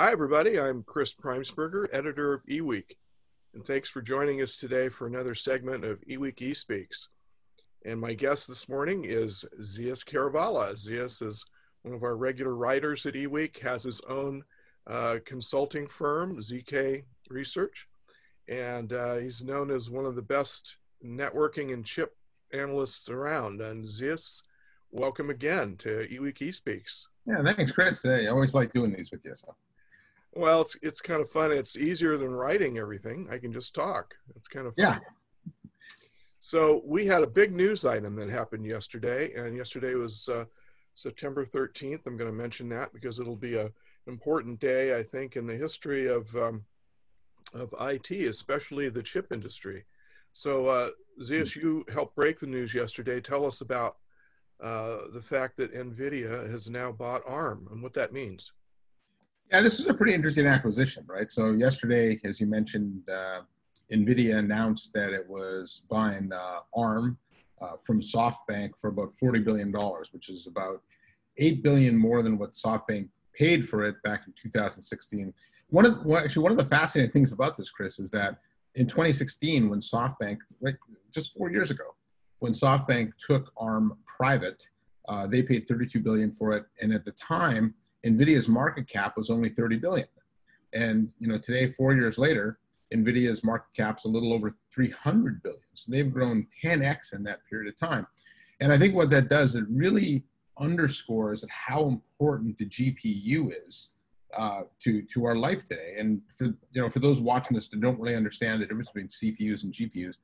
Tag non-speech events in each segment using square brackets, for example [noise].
Hi, everybody. I'm Chris Preimesberger, editor of eWeek, and thanks for joining us today for another segment of eWeek eSpeaks. And my guest this morning is Zeus Kerravala. Zeus is one of our regular writers at eWeek, has his own uh, consulting firm, ZK Research, and uh, he's known as one of the best networking and chip analysts around. And Zeus, welcome again to eWeek eSpeaks. Yeah, thanks, Chris. I always like doing these with you. So. Well, it's it's kind of fun. It's easier than writing everything. I can just talk. It's kind of fun. Yeah. So we had a big news item that happened yesterday, and yesterday was uh, September 13th. I'm going to mention that because it'll be a important day, I think, in the history of um, of IT, especially the chip industry. So, uh, Zeus, you helped break the news yesterday. Tell us about uh, the fact that NVIDIA has now bought ARM and what that means. Yeah, this is a pretty interesting acquisition, right? So yesterday, as you mentioned, uh, NVIDIA announced that it was buying uh, ARM uh, from SoftBank for about $40 billion, which is about 8 billion more than what SoftBank paid for it back in 2016. One of well, actually one of the fascinating things about this, Chris, is that in 2016, when SoftBank, right, just four years ago, when SoftBank took ARM private, uh, they paid 32 billion for it, and at the time, Nvidia's market cap was only 30 billion. And you know, today, four years later, Nvidia's market cap's a little over 300 billion. So they've grown 10x in that period of time. And I think what that does, it really underscores how important the GPU is uh, to to our life today. And for you know, for those watching this that don't really understand the difference between CPUs and GPUs,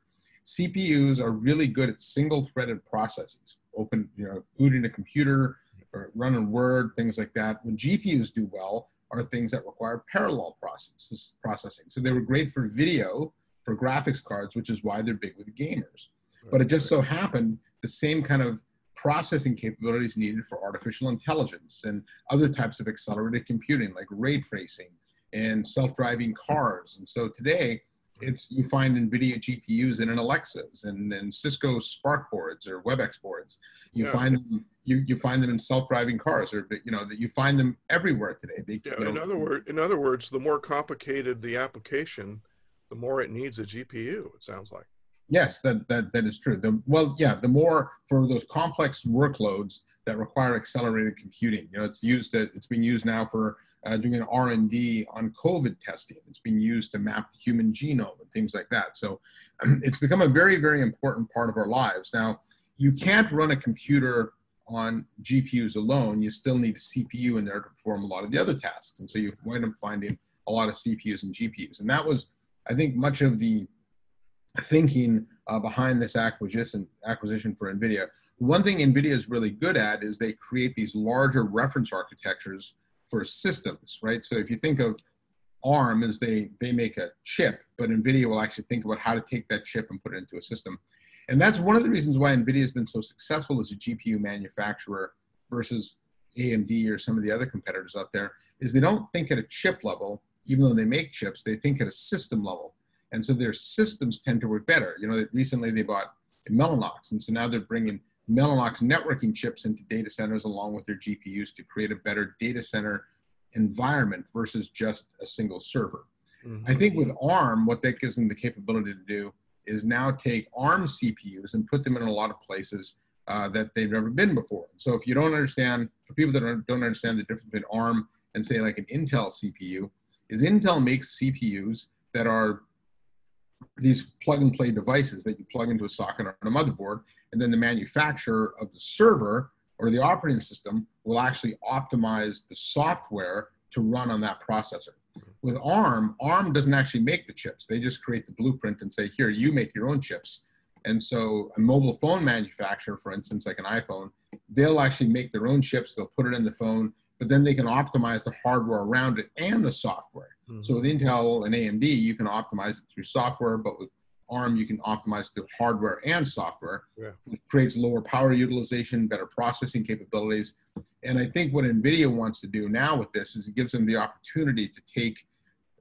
CPUs are really good at single-threaded processes. Open, you know, booting a computer, or running Word, things like that. When GPUs do well, are things that require parallel processes, processing. So they were great for video, for graphics cards, which is why they're big with gamers. But it just so happened the same kind of processing capabilities needed for artificial intelligence and other types of accelerated computing like ray tracing and self-driving cars. And so today, it's you find NVIDIA GPUs in an Alexas and, and Cisco Spark boards or WebEx boards. You yeah. find them you, you find them in self-driving cars or you know that you find them everywhere today. They, yeah, you know, in other words, in other words, the more complicated the application, the more it needs a GPU. It sounds like. Yes, that that that is true. The well, yeah, the more for those complex workloads that require accelerated computing. You know, it's used to, it's being used now for uh, doing an R&D on COVID testing. It's being used to map the human genome and things like that. So [clears throat] it's become a very, very important part of our lives. Now, you can't run a computer on GPUs alone. You still need a CPU in there to perform a lot of the other tasks. And so you wind up finding a lot of CPUs and GPUs. And that was, I think, much of the thinking uh, behind this acquisition, acquisition for NVIDIA. One thing NVIDIA is really good at is they create these larger reference architectures for systems, right? So if you think of ARM as they they make a chip, but NVIDIA will actually think about how to take that chip and put it into a system. And that's one of the reasons why NVIDIA has been so successful as a GPU manufacturer versus AMD or some of the other competitors out there, is they don't think at a chip level, even though they make chips, they think at a system level. And so their systems tend to work better. You know, recently they bought Mellanox, and so now they're bringing Mellanox networking chips into data centers along with their GPUs to create a better data center environment versus just a single server. Mm-hmm. I think with ARM, what that gives them the capability to do is now take ARM CPUs and put them in a lot of places uh, that they've never been before. So if you don't understand, for people that don't, don't understand the difference between ARM and say like an Intel CPU, is Intel makes CPUs that are these plug and play devices that you plug into a socket on a motherboard and then the manufacturer of the server or the operating system will actually optimize the software to run on that processor. With ARM, ARM doesn't actually make the chips. They just create the blueprint and say, here, you make your own chips. And so a mobile phone manufacturer, for instance, like an iPhone, they'll actually make their own chips. They'll put it in the phone, but then they can optimize the hardware around it and the software. Mm-hmm. So with Intel and AMD, you can optimize it through software, but with ARM, you can optimize the hardware and software. Yeah. It creates lower power utilization, better processing capabilities. And I think what NVIDIA wants to do now with this is it gives them the opportunity to take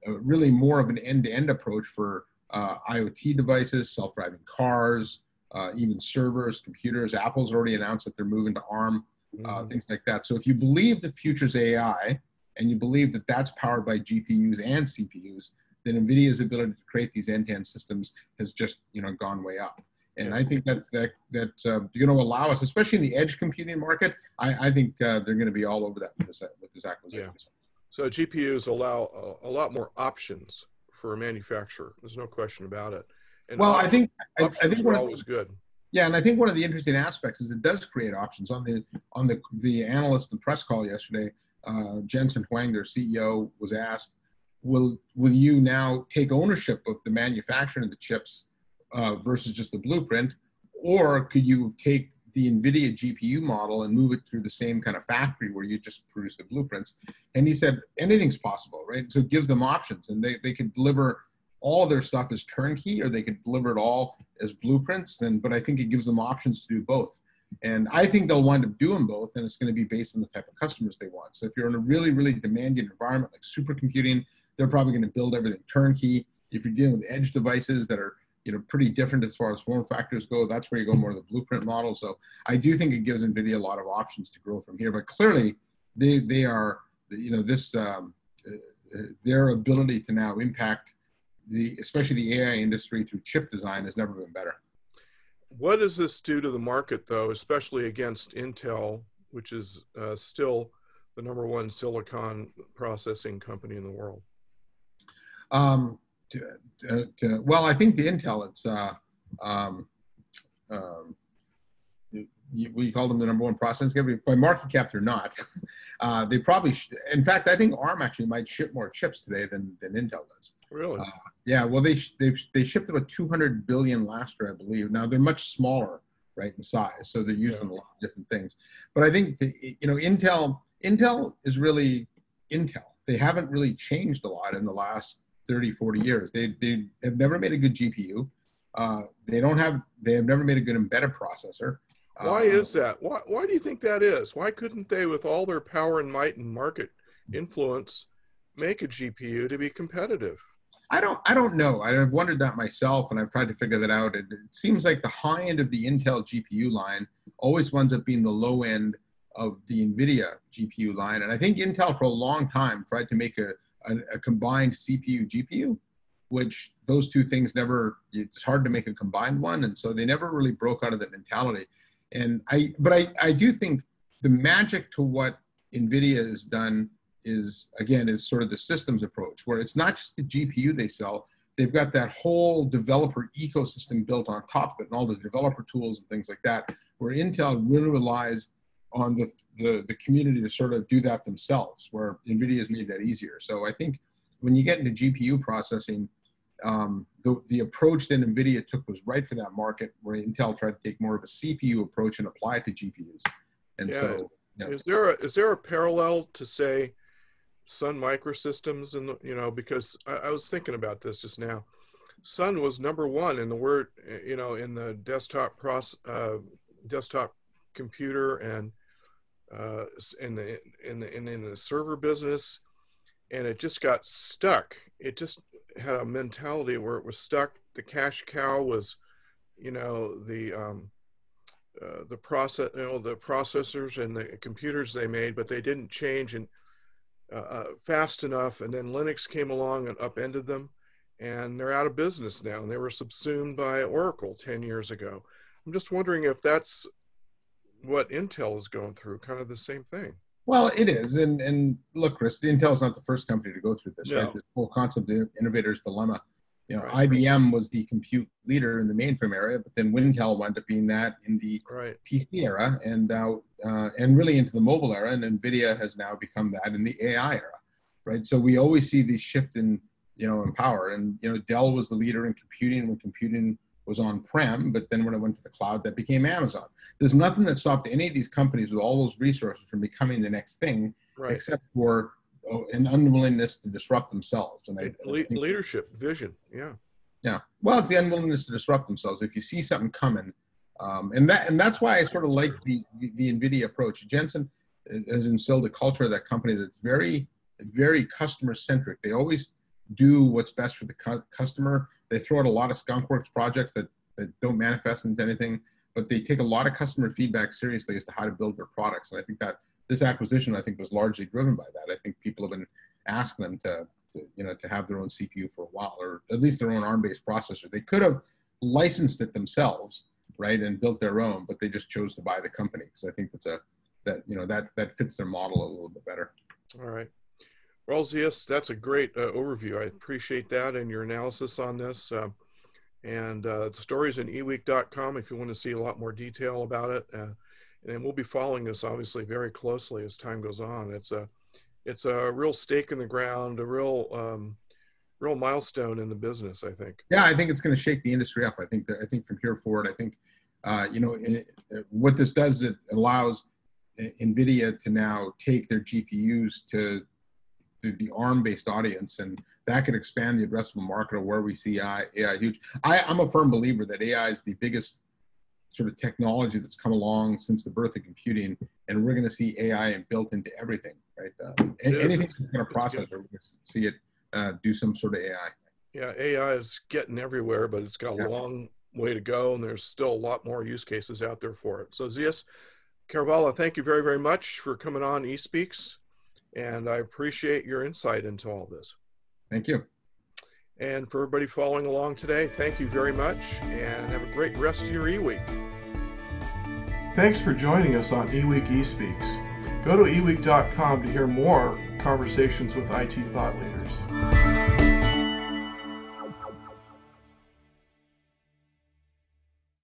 really more of an end-to-end approach for uh, IoT devices, self-driving cars, uh, even servers, computers. Apple's already announced that they're moving to ARM, uh, mm-hmm. things like that. So if you believe the future's AI, and you believe that that's powered by GPUs and CPUs, then NVIDIA's ability to create these end-to-end systems has just you know gone way up. And I think that that that uh, going to allow us, especially in the edge computing market, I, I think uh, they're going to be all over that with this with this acquisition. Yeah. So GPUs allow a, a, lot more options for a manufacturer. There's no question about it. And well, I think I, I think one always good. Yeah, and I think one of the interesting aspects is it does create options. On the on the the analyst and press call yesterday, uh, Jensen Huang, their CEO, was asked, "Will will you now take ownership of the manufacturing of the chips uh, versus just the blueprint, or could you take the NVIDIA GPU model and move it through the same kind of factory where you just produce the blueprints?" And he said, "Anything's possible, right? So it gives them options, and they they can deliver." all their stuff as turnkey or they could deliver it all as blueprints then but i think it gives them options to do both and I think they'll wind up doing both, and it's going to be based on the type of customers they want. So if you're in a really, really demanding environment like supercomputing, they're probably going to build everything turnkey. If you're dealing with edge devices that are you know pretty different as far as form factors go, that's where you go more to the blueprint model. So I do think it gives NVIDIA a lot of options to grow from here. But clearly, they they are you know this um, uh, their ability to now impact the especially the AI industry through chip design has never been better. What does this do to the market, though, especially against Intel, which is uh, still the number one silicon processing company in the world? Um, to, to, to, well, I think the Intel, it's uh, um, um, you, we call them the number one processing company. By market cap, they're not. [laughs] Uh, they probably, sh- in fact, I think ARM actually might ship more chips today than, than Intel does. Really? Uh, yeah. Well, they sh- they they shipped about 200 billion last year, I believe. Now they're much smaller, right, in size, so they're using yeah. a lot of different things. But I think the, you know Intel Intel is really Intel. They haven't really changed a lot in the last 30, 40 years. They they have never made a good GPU. Uh, they don't have they have never made a good embedded processor. Why uh, is that? Why why do you think that is? Why couldn't they, with all their power and might and market influence, make a GPU to be competitive? I don't I don't know. I've wondered that myself and I've tried to figure that out. It, it seems like the high end of the Intel GPU line always winds up being the low end of the NVIDIA GPU line. And I think Intel for a long time tried to make a, a, a combined CPU GPU, which those two things never, it's hard to make a combined one. And so they never really broke out of that mentality. And I, but I, I do think the magic to what NVIDIA has done is again is sort of the systems approach where it's not just the gpu they sell they've got that whole developer ecosystem built on top of it and all the developer tools and things like that where intel really relies on the, the, the community to sort of do that themselves where nvidia has made that easier so i think when you get into gpu processing um, the, the approach that nvidia took was right for that market where intel tried to take more of a cpu approach and apply it to gpus and yeah. so yeah. is there a, is there a parallel to say Sun Microsystems, and you know, because I, I, was thinking about this just now. Sun was number one in the word, you know, in the desktop pros, uh, desktop computer and uh, in the in the in, in the server business, and it just got stuck. It just had a mentality where it was stuck. The cash cow was, you know, the um, uh, the process, you know, the processors and the computers they made, but they didn't change and uh, uh, fast enough, and then Linux came along and upended them, and they're out of business now. And they were subsumed by Oracle ten years ago. I'm just wondering if that's what Intel is going through, kind of the same thing. Well, it is, and and look, Chris, Intel is not the first company to go through this. No. Right, this whole concept of innovator's dilemma. You know, right. IBM was the compute leader in the mainframe area, but then Wintel wound up being that in the right. PC era, and now uh, and really into the mobile era, and NVIDIA has now become that in the AI era, right? So we always see this shift in you know in power, and you know Dell was the leader in computing when computing was on prem, but then when it went to the cloud, that became Amazon. There's nothing that stopped any of these companies with all those resources from becoming the next thing, right. except for Oh, an unwillingness to disrupt themselves. And I, Le- I leadership, vision, yeah, yeah. Well, it's the unwillingness to disrupt themselves. If you see something coming, um, and that and that's why I sort of like the, the, the NVIDIA approach. Jensen has instilled a culture of that company that's very very customer centric. They always do what's best for the cu- customer. They throw out a lot of skunkworks projects that, that don't manifest into anything, but they take a lot of customer feedback seriously as to how to build their products. And I think that this acquisition, I think, was largely driven by that. I think people have been asking them to, to you know, to have their own CPU for a while, or at least their own ARM-based processor. They could have licensed it themselves, right, and built their own, but they just chose to buy the company because I think that's a that you know that that fits their model a little bit better. All right. Well, Zeus, that's a great uh, overview. I appreciate that and your analysis on this. Uh, and uh, the stories in eweek.com if you want to see a lot more detail about it. Uh, and we'll be following this obviously very closely as time goes on. It's a it's a real stake in the ground, a real um, real milestone in the business. I think. Yeah, I think it's going to shake the industry up. I think that I think from here forward, I think uh, you know it, what this does. Is it allows NVIDIA to now take their GPUs to, to the ARM-based audience, and that could expand the addressable market of where we see AI, AI huge. I, I'm a firm believer that AI is the biggest sort of technology that's come along since the birth of computing, and we're going to see AI built into everything, right? Uh, anything that's going to process, we're going to see it uh, do some sort of AI. Yeah, AI is getting everywhere, but it's got a yeah. long way to go, and there's still a lot more use cases out there for it. So, Zeus Kerravala, thank you very, very much for coming on eSpeaks, and I appreciate your insight into all this. Thank you. And for everybody following along today, thank you very much, and have a great rest of your eWeek. Thanks for joining us on eWeek eSpeaks. Go to eweek.com to hear more conversations with IT thought leaders.